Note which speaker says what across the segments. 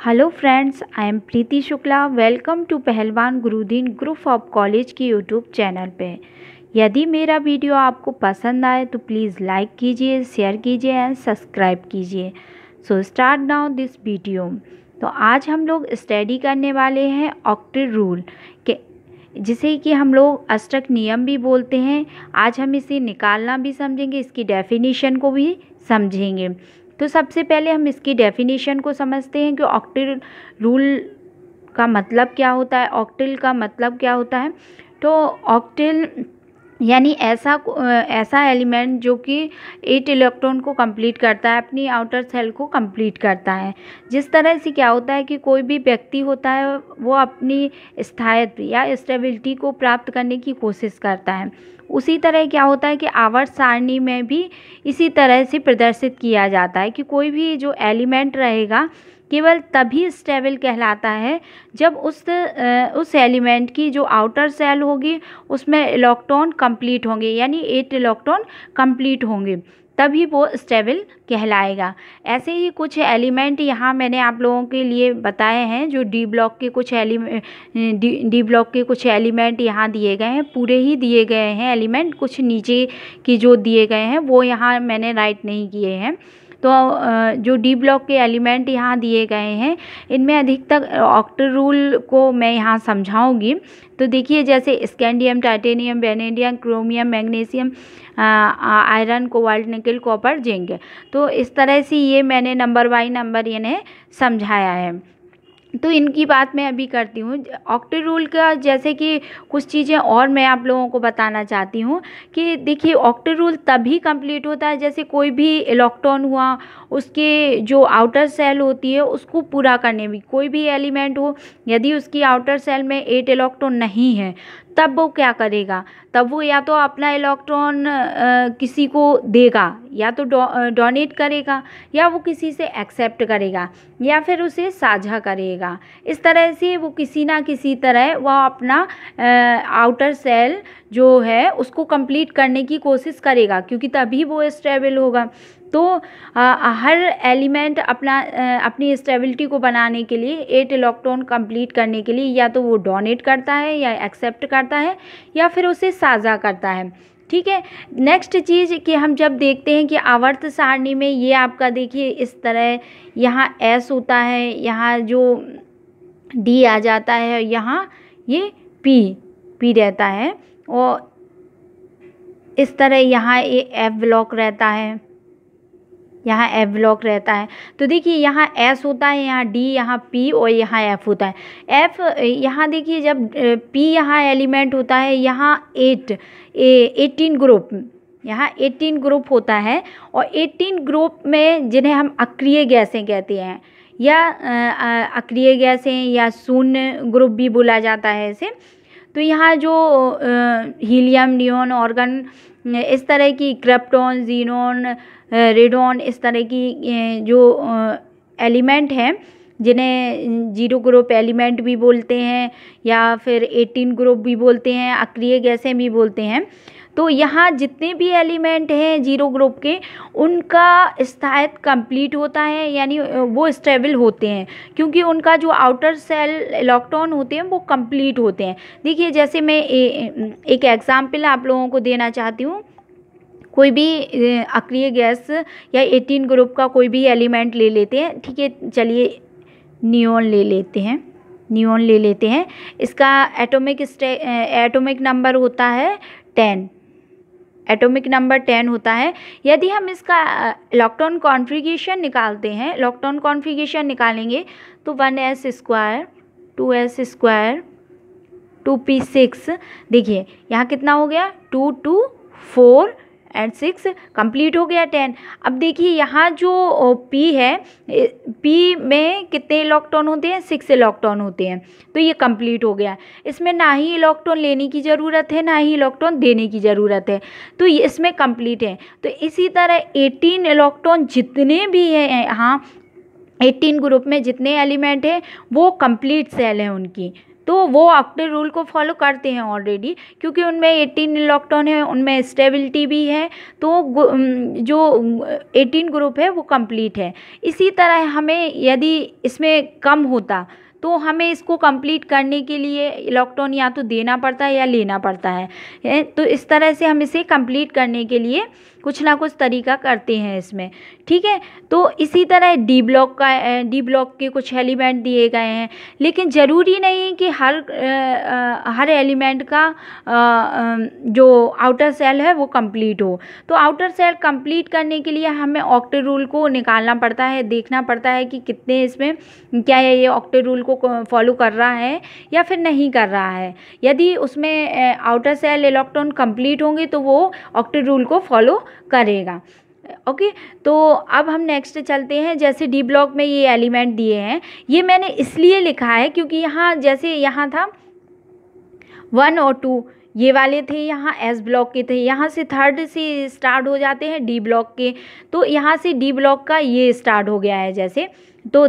Speaker 1: Hello friends I am Preeti Shukla welcome to Pahalwan Gurudin group of college की YouTube channel पे। यदि मेरा video आपको पसंद आए तो प्लीज़ लाइक कीजिए शेयर कीजिए एंड सब्सक्राइब कीजिए। So start now this video तो आज हम लोग स्टडी करने वाले हैं ऑक्टेट रूल के जिसे कि हम लोग अष्टक नियम भी बोलते हैं। आज हम इसे निकालना भी समझेंगे, इसकी डेफिनेशन को भी समझेंगे। तो सबसे पहले हम इसकी डेफिनेशन को समझते हैं कि ऑक्टिल रूल का मतलब क्या होता है ऑक्टिल का मतलब क्या होता है। तो ऑक्टिल यानी ऐसा ऐसा एलिमेंट जो कि एट इलेक्ट्रॉन को कंप्लीट करता है, अपनी आउटर सेल को कंप्लीट करता है। जिस तरह से क्या होता है कि कोई भी व्यक्ति होता है, वो अपनी स्थायित्व या स्टेबिलिटी को प्राप्त करने की कोशिश करता है। उसी तरह क्या होता है कि आवर्त सारणी में भी इसी तरह से प्रदर्शित किया जाता है कि कोई भी जो एलिमेंट रहेगा, केवल तभी स्टेबल कहलाता है जब उस उस एलिमेंट की जो आउटर सेल होगी, उसमें इलेक्ट्रॉन कंप्लीट होंगे, यानी एट इलेक्ट्रॉन कंप्लीट होंगे। तभी वो स्टेबल कहलाएगा। ऐसे ही कुछ एलिमेंट यहाँ मैंने आप लोगों के लिए बताए हैं जो डी ब्लॉक के कुछ एलिमेंट डी डी ब्लॉक के कुछ एलिमेंट यहाँ दिए गए हैं। पूरे ही दिए गए हैं एलिमेंट। कुछ नीचे की जो दिए गए हैं वो यहाँ मैंने राइट नहीं किए हैं। तो जो डी ब्लॉक के एलिमेंट यहाँ दिए गए हैं, इनमें अधिकतर ऑक्टर रूल को मैं यहाँ समझाऊँगी। तो देखिए, जैसे scandium titanium vanadium chromium magnesium iron cobalt nickel copper zinc तो इस तरह से ये मैंने नंबर बाई नंबर इन्हें समझाया है। तो इनकी बात मैं अभी करती हूँ। ऑक्टे रूल का जैसे कि कुछ चीज़ें और मैं आप लोगों को बताना चाहती हूँ कि देखिए ऑक्टेट रूल तभी कंप्लीट होता है जैसे कोई भी इलेक्ट्रॉन हुआ, उसके जो आउटर सेल होती है, उसको पूरा करने में कोई भी एलिमेंट हो, यदि उसकी आउटर सेल में एट इलेक्ट्रॉन नहीं है तब वो क्या करेगा? तब वो या तो अपना इलेक्ट्रॉन किसी को देगा, या तो डोनेट करेगा, या वो किसी से एक्सेप्ट करेगा, या फिर उसे साझा करेगा। इस तरह से वो किसी ना किसी तरह वह अपना आउटर सेल जो है उसको कंप्लीट करने की कोशिश करेगा, क्योंकि तभी वो स्टेबल होगा। तो हर एलिमेंट अपना अपनी स्टेबिलिटी को बनाने के लिए एट इलेक्ट्रॉन कंप्लीट करने के लिए या तो वो डोनेट करता है या एक्सेप्ट करता है या फिर उसे साझा करता है। ठीक है? नेक्स्ट चीज़ कि हम जब देखते हैं कि आवर्त सारणी में ये आपका देखिए इस तरह यहाँ एस होता है, यहाँ जो डी आ जाता है, यहाँ ये पी पी रहता है और इस तरह यहाँ ये एफ़ ब्लॉक रहता है। यहाँ एफ़ ब्लॉक रहता है। तो देखिए यहाँ एस होता है, यहाँ डी यहाँ पी और यहाँ एफ़ होता है। एफ़ यहाँ देखिए जब पी यहाँ एलिमेंट होता है, यहाँ एट एटीन ग्रुप यहाँ एटीन ग्रुप होता है और एटीन ग्रुप में जिन्हें हम अक्रिय गैसें कहते हैं या अक्रिय गैसें या शून्य ग्रुप भी बोला जाता है इसे। तो यहाँ जो हीलियम नियोन ऑर्गन इस तरह की क्रेप्टोन जीनोन रेडोन इस तरह की जो एलिमेंट हैं जिन्हें ज़ीरो ग्रुप एलिमेंट भी बोलते हैं या फिर एटीन ग्रुप भी बोलते हैं अक्रिय गैसें भी बोलते हैं। तो यहाँ जितने भी एलिमेंट हैं ज़ीरो ग्रुप के उनका स्थायित्व कंप्लीट होता है यानी वो स्टेबल होते हैं। क्योंकि उनका जो आउटर सेल इलेक्ट्रॉन होते हैं वो कंप्लीट होते हैं। देखिए जैसे मैं ए, एक एग्ज़ाम्पल आप लोगों को देना चाहती हूँ। कोई भी अक्रिय गैस या एटीन ग्रुप का कोई भी एलिमेंट ले लेते हैं, ठीक है, चलिए नियोन ले लेते हैं, नियोन ले लेते हैं। इसका एटॉमिक एटॉमिक नंबर होता है टेन, एटॉमिक नंबर टेन होता है। यदि हम इसका इलेक्ट्रॉन कॉन्फ़िगरेशन निकालते हैं, इलेक्ट्रॉन कॉन्फ़िगरेशन निकालेंगे तो one S square, two S square, two P six, देखिए, यहाँ कितना हो गया, two two four and six complete हो गया टेन अब देखिए यहाँ जो पी है पी में कितने इलेक्ट्रॉन होते हैं? सिक्स इलेक्ट्रॉन होते हैं। तो ये कंप्लीट हो गया। इसमें ना ही इलेक्ट्रॉन लेने की ज़रूरत है, ना ही इलेक्ट्रॉन देने की ज़रूरत है। तो ये इसमें कंप्लीट है। तो इसी तरह एटीन इलेक्ट्रॉन जितने भी हैं, यहाँ एटीन ग्रुप में जितने एलिमेंट हैं, वो कंप्लीट सेल हैं उनकी। तो वो ऑक्टे रूल को फॉलो करते हैं ऑलरेडी क्योंकि उनमें एटीन इलेक्ट्रॉन है, उनमें स्टेबिलिटी भी है तो जो एटीन ग्रुप है वो कंप्लीट है। इसी तरह हमें यदि इसमें कम होता तो हमें इसको कंप्लीट करने के लिए इलेक्ट्रॉन या तो देना पड़ता है या लेना पड़ता है। तो इस तरह से हम इसे कंप्लीट करने के लिए कुछ ना कुछ तरीका करते हैं इसमें। ठीक है? तो इसी तरह डी ब्लॉक का डी ब्लॉक के कुछ एलिमेंट दिए गए हैं। लेकिन ज़रूरी नहीं कि हर आ, हर एलिमेंट का आ, जो आउटर सेल है वो कंप्लीट हो। तो आउटर सेल कंप्लीट करने के लिए हमें ऑक्टे रूल को निकालना पड़ता है देखना पड़ता है कि कितने इसमें क्या है ये ऑक्टे रूल को फॉलो कर रहा है या फिर नहीं कर रहा है। यदि उसमें आउटर सेल इलेक्ट्रॉन कंप्लीट होंगे तो वो ऑक्टेट रूल को फॉलो करेगा। ओके? तो अब हम नेक्स्ट चलते हैं। जैसे डी ब्लॉक में ये एलिमेंट दिए हैं, ये मैंने इसलिए लिखा है क्योंकि यहाँ, जैसे यहाँ था वन और टू ये वाले थे यहाँ एस ब्लॉक के थे। यहाँ से थर्ड से स्टार्ट हो जाते हैं डी ब्लॉक के। तो यहाँ से डी ब्लॉक का ये स्टार्ट हो गया है जैसे। तो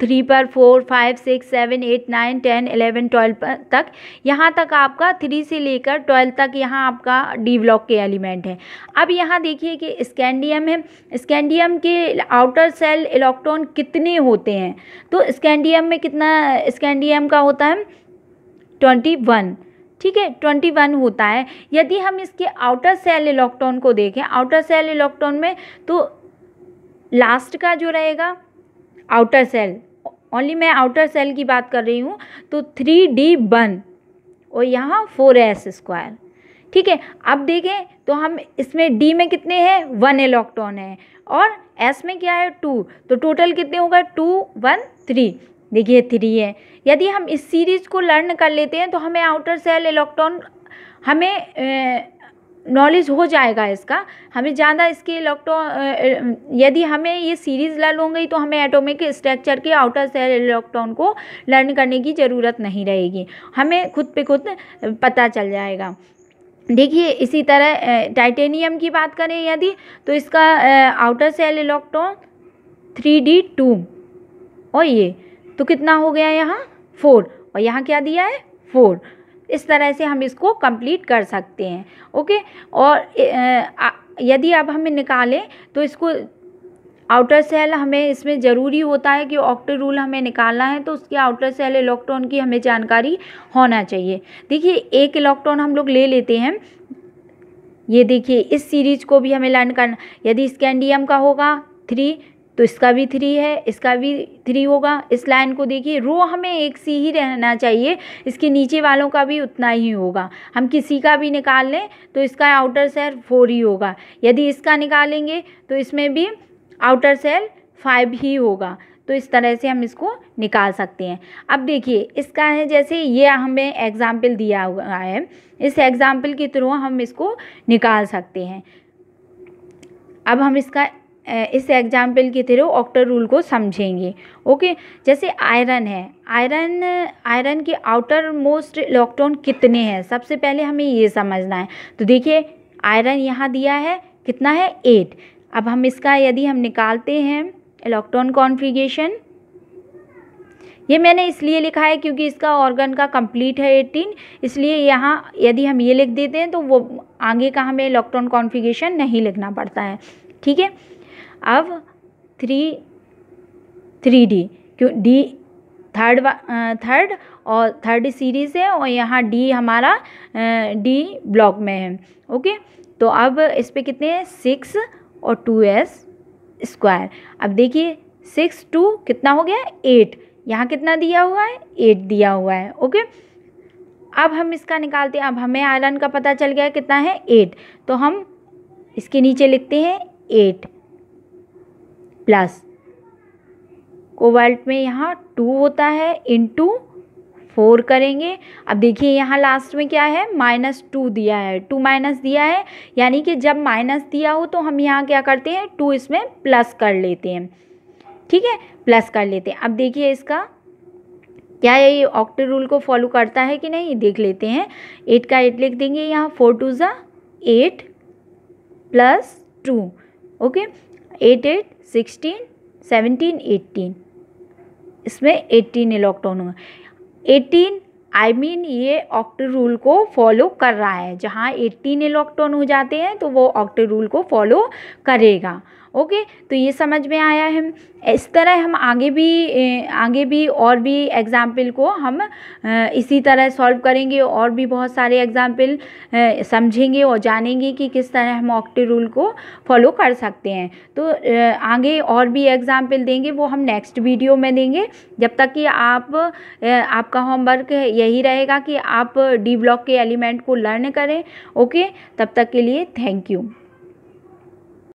Speaker 1: थ्री पर four five six seven eight nine ten eleven twelve तक यहाँ तक आपका थ्री से लेकर ट्वेल्व तक यहाँ आपका डी ब्लॉक के एलिमेंट है। अब यहाँ देखिए कि स्कैंडियम है। स्कैंडियम के आउटर सेल इलेक्ट्रॉन कितने होते हैं? तो स्कैंडियम में कितना स्कैंडियम का होता है? ट्वेंटी वन ठीक है, ट्वेंटी वन होता है। यदि हम इसके आउटर सेल इलेक्ट्रॉन को देखें आउटर सेल इलेक्ट्रॉन में तो लास्ट का जो रहेगा आउटर सेल ओनली मैं आउटर सेल की बात कर रही हूँ तो थ्री डी वन और यहाँ फोर एस स्क्वायर ठीक है। अब देखें तो हम इसमें डी में कितने हैं? वन इलेक्ट्रॉन है, और एस में क्या है? टू तो टोटल कितने होगा? टू वन थ्री देखिए थ्री है। यदि हम इस सीरीज़ को लर्न कर लेते हैं तो हमें आउटर सेल इलेक्ट्रॉन हमें नॉलेज हो जाएगा इसका। हमें ज़्यादा इसके इलेक्ट्रॉन यदि हमें ये सीरीज़ लर्न हो गई तो हमें एटॉमिक स्ट्रक्चर के आउटर सेल इलेक्ट्रॉन को लर्न करने की ज़रूरत नहीं रहेगी। हमें खुद पे खुद पता चल जाएगा। देखिए, इसी तरह टाइटेनियम की बात करें यदि तो इसका outer shell electron three D two और ये। तो कितना हो गया यहाँ? फोर। और यहाँ क्या दिया है? फोर। इस तरह से हम इसको कंप्लीट कर सकते हैं। ओके और यदि अब हमें निकालें तो इसको आउटर सेल हमें इसमें ज़रूरी होता है कि ऑक्टर रूल हमें निकालना है तो उसके आउटर सेल इलेक्ट्रॉन की हमें जानकारी होना चाहिए। देखिए, एक इलेक्ट्रॉन हम लोग ले लेते हैं। ये देखिए, इस सीरीज़ को भी हमें लर्न करना, यदि स्कैंडियम का होगा थ्री तो इसका भी थ्री है, इसका भी थ्री होगा। इस लाइन को देखिए रो हमें एक सी ही रहना चाहिए। इसके नीचे वालों का भी उतना ही होगा। हम किसी का भी निकाल लें तो इसका आउटर सेल फोर ही होगा। यदि इसका निकालेंगे तो इसमें भी आउटर सेल फाइव ही होगा। तो इस तरह से हम इसको निकाल सकते हैं। अब देखिए, इसका है जैसे ये हमें एग्ज़ाम्पल दिया हुआ है। इस एग्ज़ाम्पल के थ्रू हम इसको निकाल सकते हैं। अब हम इसका इस एग्ज़ाम्पल के थ्रू ऑक्टर रूल को समझेंगे। ओके जैसे आयरन है। आयरन आयरन के आउटर मोस्ट इलेक्ट्रॉन कितने हैं? सबसे पहले हमें ये समझना है। तो देखिए आयरन यहाँ दिया है। कितना है? एट अब हम इसका यदि हम निकालते हैं इलेक्ट्रॉन कॉन्फ़िगरेशन ये मैंने इसलिए लिखा है क्योंकि इसका ऑर्गन का कंप्लीट है एटीन इसलिए यहाँ यदि हम ये लिख देते हैं तो वो आगे का हमें इलेक्ट्रॉन कॉन्फ़िगरेशन नहीं लिखना पड़ता है। ठीक है? अब थ्री थ्री डी क्यों डी थर्ड थर्ड और थर्ड सीरीज़ है और यहाँ डी हमारा डी ब्लॉक में है ओके तो अब इस पर कितने हैं? सिक्स और टू एस स्क्वायर अब देखिए सिक्स टू कितना हो गया? एट यहाँ कितना दिया हुआ है? एट दिया हुआ है ओके अब हम इसका निकालते हैं। अब हमें आयरन का पता चल गया कितना है? एट तो हम इसके नीचे लिखते हैं एट प्लस। कोबाल्ट में यहाँ टू होता है इंटू फोर करेंगे। अब देखिए यहाँ लास्ट में क्या है? माइनस टू दिया है। टू माइनस दिया है, यानी कि जब माइनस दिया हो तो हम यहाँ क्या करते हैं? टू इसमें प्लस कर लेते हैं। ठीक है? प्लस कर लेते हैं। अब देखिए इसका क्या ये ऑक्टे रूल को फॉलो करता है कि नहीं? देख लेते हैं। एट का एट लिख देंगे यहाँ। फोर टू ज़ा eight plus two okay eight eight, sixteen, seventeen eighteen इसमें एट्टीन इलेक्ट्रॉन होगा एटीन आई मीन ये ऑक्ट रूल को फॉलो कर रहा है। जहाँ एट्टीन इलेक्ट्रॉन हो जाते हैं तो वो ऑक्ट रूल को फॉलो करेगा। ओके? तो ये समझ में आया है। इस तरह हम आगे भी आगे भी और भी एग्ज़ाम्पल को हम इसी तरह सॉल्व करेंगे और भी बहुत सारे एग्ज़ाम्पल समझेंगे और जानेंगे कि किस तरह हम ऑक्टे रूल को फॉलो कर सकते हैं। तो आगे और भी एग्ज़ाम्पल देंगे, वो हम नेक्स्ट वीडियो में देंगे। जब तक कि आप आपका होमवर्क यही रहेगा कि आप डी ब्लॉक के एलिमेंट को लर्न करें, ओके? तब तक के लिए थैंक यू